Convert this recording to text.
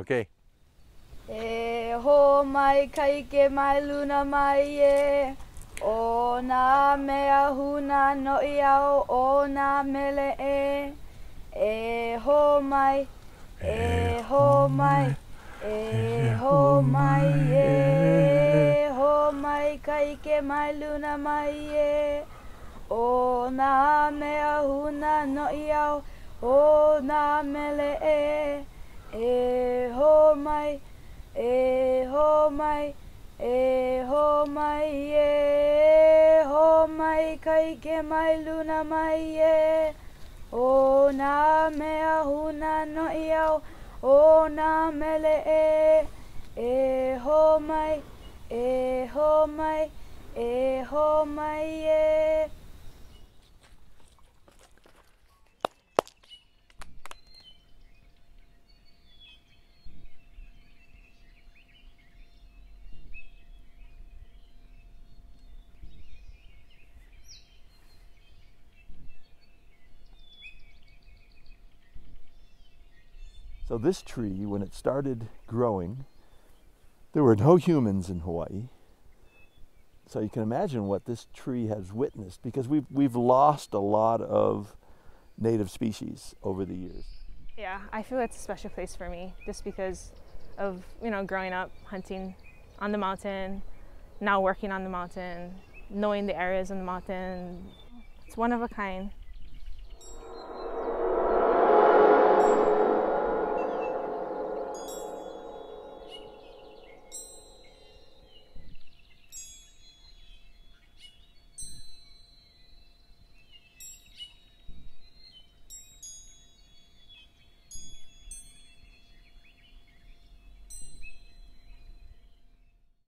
Okay. E ho mai kai mai luna mai e. O nā mea huna no i au o nā mele e. E ho mai, e ho mai, e ho mai e. Ho mai kai ke mai luna mai e. O nā mea huna no o nā mele e. E e mai, e eh, ho mai e eh, ho mai kai ke mai luna mai e eh. o nā mea huna no i au o nā mele e e ho mai e ho mai e ho mai e So this tree, when it started growing, there were no humans in Hawaii. So you can imagine what this tree has witnessed because we've, we've lost a lot of native species over the years. Yeah, I feel it's a special place for me just because of, you know, growing up hunting on the mountain, now working on the mountain, knowing the areas on the mountain. It's one of a kind.